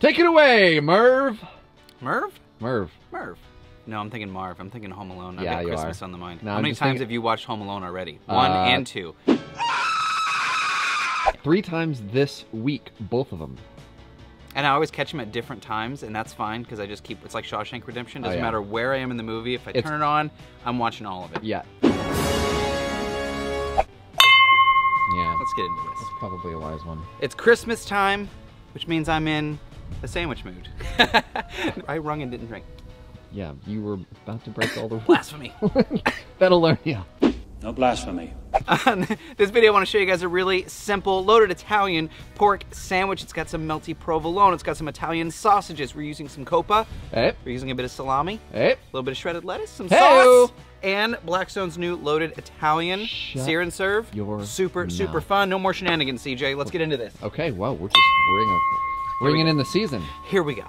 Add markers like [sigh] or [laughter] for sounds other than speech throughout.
Take it away, Merv. Merv? Merv. Merv. No, I'm thinking Marv. I'm thinking Home Alone. I've Yeah, got Christmas are. on the mind. No, How I'm many times thinking- have you watched Home Alone already? One Uh, and two. Three times this week, both of them. And I always catch them at different times, and that's fine because I just keep. It's like Shawshank Redemption. Doesn't Oh, yeah. matter where I am in the movie. If I It's- turn it on, I'm watching all of it. Yeah. Yeah, Let's get into this. that's probably a wise one. It's Christmas time, which means I'm in a sandwich mood. [laughs] I rung and didn't drink. Yeah, you were about to break all the. [laughs] Blasphemy. That'll learn you. No blasphemy. On [laughs] this video, I want to show you guys a really simple loaded Italian pork sandwich. It's got some melty provolone. It's got some Italian sausages. We're using some coppa. Hey, We're using a bit of salami, hey. a little bit of shredded lettuce, some Hey-o. sauce, and Blackstone's new loaded Italian Shut sear and serve. your super, super fun. No more shenanigans, CJ. Let's get into this. Okay, well, we're just ringing, ringing in the season. Here we go.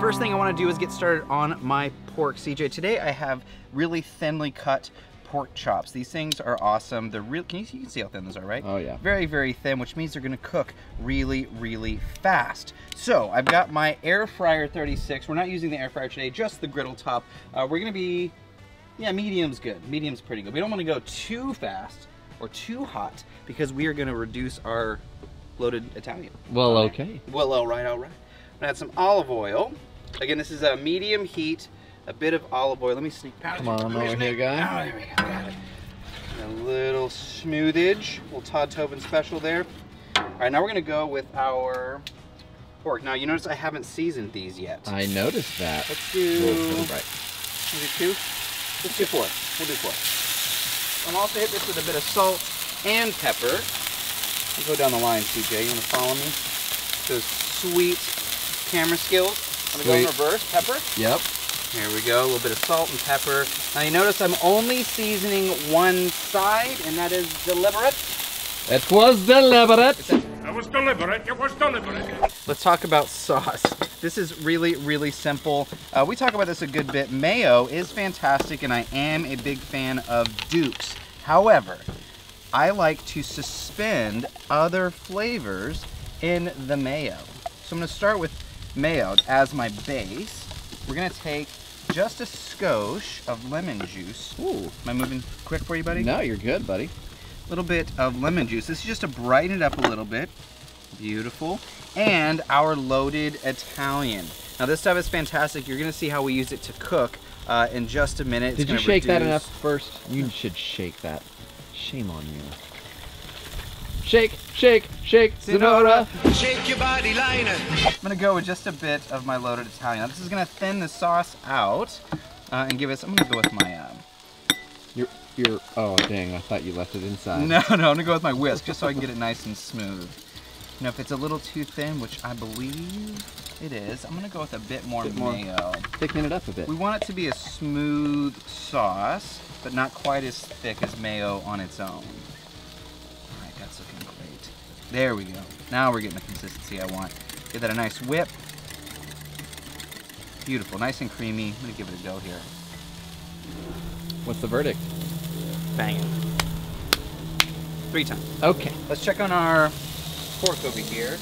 First thing I want to do is get started on my pork. CJ, today I have really thinly cut pork chops. These things are awesome. They're real. Can you, you can see how thin those are, right? Oh, yeah. Very, very thin, which means they're going to cook really, really fast. So I've got my air fryer 36. We're not using the air fryer today, just the griddle top. Uh, we're going to be, yeah, medium's good. Medium's pretty good. We don't want to go too fast or too hot because we are going to reduce our loaded Italian. Well, okay. Well, all right, all right. I'm gonna add some olive oil. Again, this is a medium heat, a bit of olive oil. Let me sneak past Come on over here, guy. Oh, there we go. Got it. A little smoothage, a little Todd Toven special there. All right, now we're gonna go with our pork. Now you notice I haven't seasoned these yet. I noticed that. Let's do, right. do two. Let's do four. We'll do four. I'm also hit this with a bit of salt and pepper. I'll go down the line, CJ. You wanna follow me? Those sweet camera skills. I'm gonna go in reverse. Pepper. Yep. There we go. A little bit of salt and pepper. Now you notice I'm only seasoning one side, and that is deliberate. It was deliberate. It was deliberate. It was deliberate. Let's talk about sauce. This is really, really simple. Uh, we talk about this a good bit. Mayo is fantastic, and I am a big fan of Duke's. However, I like to suspend other flavors in the mayo. So I'm gonna start with mayo as my base. We're gonna take just a skosh of lemon juice. Ooh. Am I moving quick for you, buddy? No, you're good, buddy. A little bit of lemon juice. This is just to brighten it up a little bit. Beautiful. And our loaded Italian. Now this stuff is fantastic. You're gonna see how we use it to cook uh, in just a minute. Did you shake that reduce- enough first? You should shake that. Shame on you. Shake, shake, shake, Señora. Shake your body liner. I'm gonna go with just a bit of my loaded Italian. This is gonna thin the sauce out uh, and give us, I'm gonna go with my, um, You're, you're, oh dang, I thought you left it inside. no, no, I'm gonna go with my whisk just so I can get it nice and smooth. You know, if it's a little too thin, which I believe it is, I'm gonna go with a bit more Bit more. mayo. Thicken it up a bit. We want it to be a smooth sauce, but not quite as thick as mayo on its own. All right, that's looking great. There we go. Now we're getting the consistency I want. Give that a nice whip. Beautiful, nice and creamy. I'm gonna give it a go here. What's the verdict? Bang it. Three times. Okay. Let's check on our pork over here.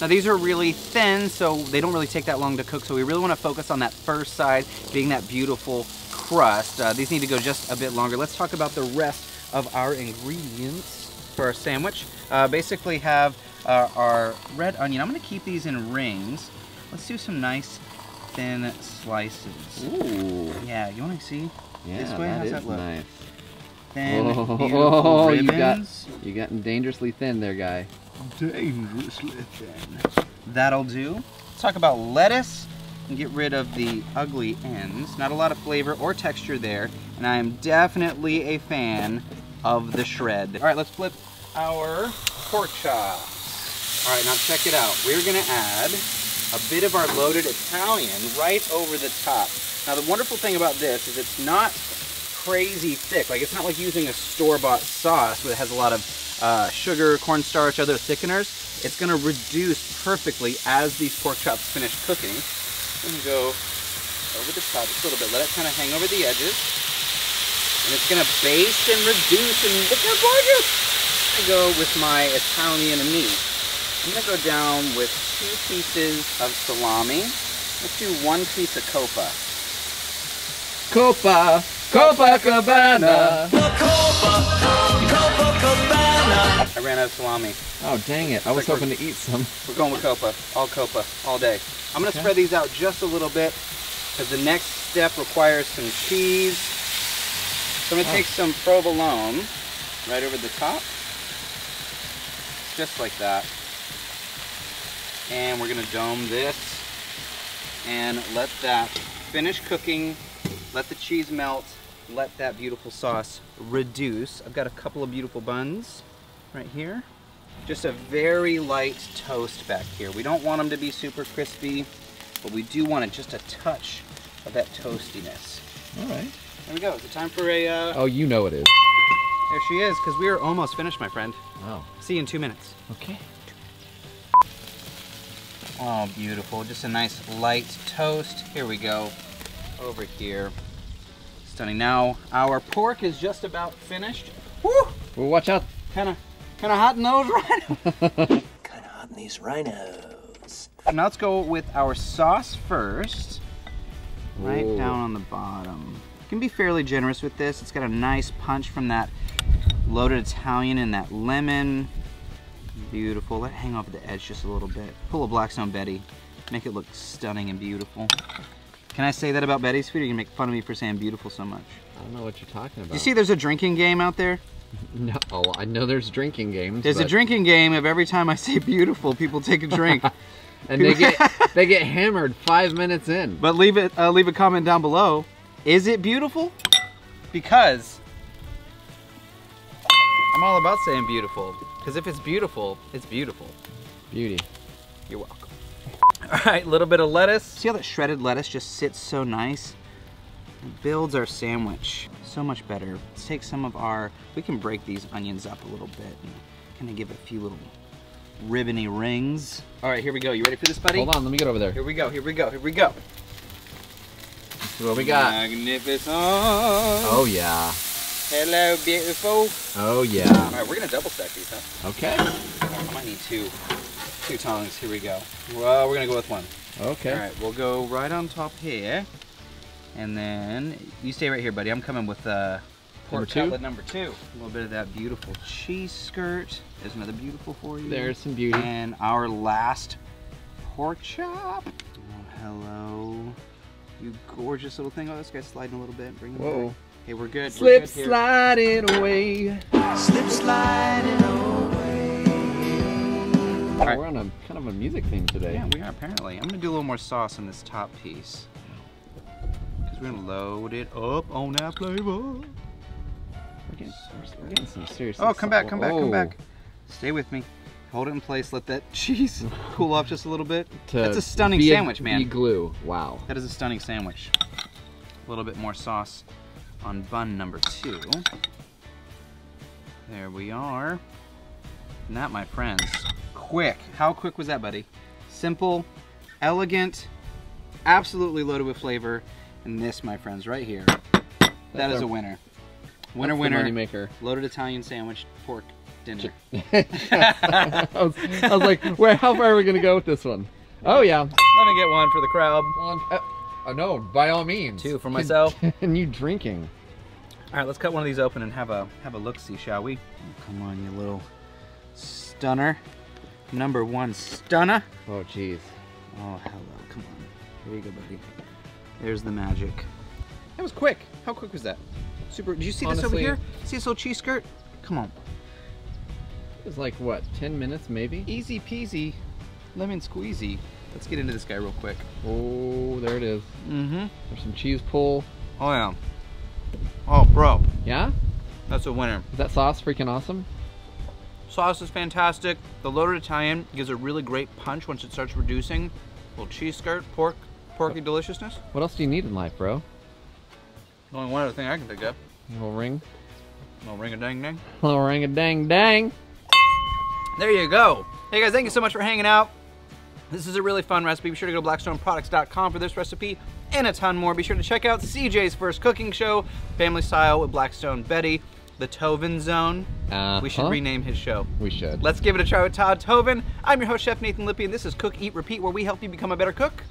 Now these are really thin, so they don't really take that long to cook, so we really want to focus on that first side, being that beautiful crust. Uh, these need to go just a bit longer. Let's talk about the rest of our ingredients for our sandwich. Uh, basically have uh, our red onion. I'm going to keep these in rings. Let's do some nice thin slices. Ooh. Yeah, you want to see? Yeah, This way, that how's is that look? nice. Thin, Oh, beautiful [laughs] you got, ribbons. you got dangerously thin there, guy. dangerously thin. That'll do. Let's talk about lettuce and get rid of the ugly ends. Not a lot of flavor or texture there, and I am definitely a fan of the shred. All right, let's flip our pork chops. All right, now check it out. We're gonna add a bit of our loaded Italian right over the top. Now the wonderful thing about this is it's not crazy thick. Like it's not like using a store-bought sauce that has a lot of uh, sugar, cornstarch, other thickeners. It's gonna reduce perfectly as these pork chops finish cooking. I'm gonna go over the top just a little bit. Let it kind of hang over the edges. And it's gonna baste and reduce and look how gorgeous! I go with my Italian meat. I'm gonna go down with two pieces of salami. Let's do one piece of coppa. Copa, Copacabana. I ran out of salami. Oh dang it! I was Like hoping to eat some. We're going with coppa, all coppa, all day. I'm gonna Okay. spread these out just a little bit because the next step requires some cheese. So I'm gonna Oh. take some provolone right over the top, just like that. And we're gonna dome this and let that finish cooking. Let the cheese melt. Let that beautiful sauce reduce. I've got a couple of beautiful buns right here. Just a very light toast back here. We don't want them to be super crispy, but we do want it just a touch of that toastiness. All right. There we go. Is it time for a, uh, Oh, you know it is. There she is, because we are almost finished, my friend. Oh. See you in two minutes. Okay. Oh, beautiful. Just a nice light toast. Here we go. Over here. Stunning. Now, our pork is just about finished. Woo! Well, watch out. Kind of, kind of hot in those right [laughs] Kinda hot in these rhinos. Now let's go with our sauce first. Right Ooh. down on the bottom. You can be fairly generous with this. It's got a nice punch from that loaded Italian and that lemon. Beautiful. Let it hang off the edge just a little bit. Pull a Blackstone Betty. Make it look stunning and beautiful. Can I say that about Betty's food? Or are you gonna make fun of me for saying beautiful so much? I don't know what you're talking about. You see, there's a drinking game out there. [laughs] No, oh, I know there's drinking games. There's a drinking game of every time I say beautiful, people take a drink. [laughs] and they get they get hammered five minutes in. But leave it, uh, leave a comment down below. Is it beautiful? Because I'm all about saying beautiful. Because if it's beautiful, it's beautiful. Beauty. You're welcome. All right, a little bit of lettuce. See how that shredded lettuce just sits so nice? It builds our sandwich so much better. Let's take some of our, we can break these onions up a little bit and kind of give a few little ribbony rings. All right, here we go. You ready for this, buddy? Hold on, let me get over there. Here we go, here we go, here we go. What we got. Magnificent. Oh yeah. Hello, beautiful. Oh yeah. All right, we're gonna double stack these, huh? Okay. I might need two, two tongs. Here we go. Well, we're gonna go with one. Okay. All right, we'll go right on top here, and then you stay right here, buddy. I'm coming with uh, pork Number two? cutlet number two. A little bit of that beautiful cheese skirt. There's another beautiful for you. There's some beauty. And our last pork chop. Oh, hello. You gorgeous little thing. Oh, this guy's sliding a little bit. Bring him Whoa. back. Hey, we're good. we're Slip good sliding away. Slip sliding away. All right. We're on a kind of a music theme today. Yeah, we are apparently. I'm gonna do a little more sauce on this top piece. Because we're gonna load it up on that flavor. We're getting, we're getting some serious. Oh, come back, come back, come Oh. back. Stay with me. Hold it in place. Let that [laughs] cheese cool off just a little bit. That's a stunning be sandwich, Be man. glue. Wow. That is a stunning sandwich. A little bit more sauce on bun number two. There we are. And that, my friends, quick. How quick was that, buddy? Simple, elegant, absolutely loaded with flavor. And this, my friends, right here, that That's is our- a winner. Winner, winner. moneymaker. Loaded Italian sandwich, pork dinner. [laughs] I, was, I was like, where? How far are we gonna go with this one? Oh yeah. Let me get one for the crowd. One. Uh, oh no, by all means. Two for myself. [laughs] and you drinking? All right, let's cut one of these open and have a have a look see, shall we? Come on, you little stunner. Number one stunner. Oh jeez. Oh, hello. Come on. Here you go, buddy. There's the magic. That was quick. How quick was that? Super. Did you see this over here? See this little cheese skirt? Come on. It was like what, 10 minutes maybe? Easy peasy, lemon squeezy. Let's get into this guy real quick. Oh, there it is. Mm-hmm. There's some cheese pull. Oh yeah. Oh, bro, Yeah? that's a winner. Is that sauce freaking awesome? Sauce is fantastic. The loaded Italian gives a really great punch once it starts reducing. little cheese skirt, pork, porky deliciousness. What else do you need in life, bro? Only one other thing I can think of. A little ring? A dang dang. A little ring a dang dang. There you go. Hey guys, thank you so much for hanging out. This is a really fun recipe. Be sure to go to blackstoneproducts.com for this recipe and a ton more. Be sure to check out CJ's first cooking show, Family Style with Blackstone Betty, The Toven Zone. We should Uh-huh. rename his show. We should. Let's give it a try with Todd Toven. I'm your host, Chef Nathan Lippy, and this is Cook, Eat, Repeat, where we help you become a better cook,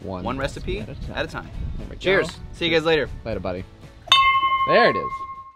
one, one recipe at a time. at a time. We go. Cheers. See you guys later. Later, buddy. There it is.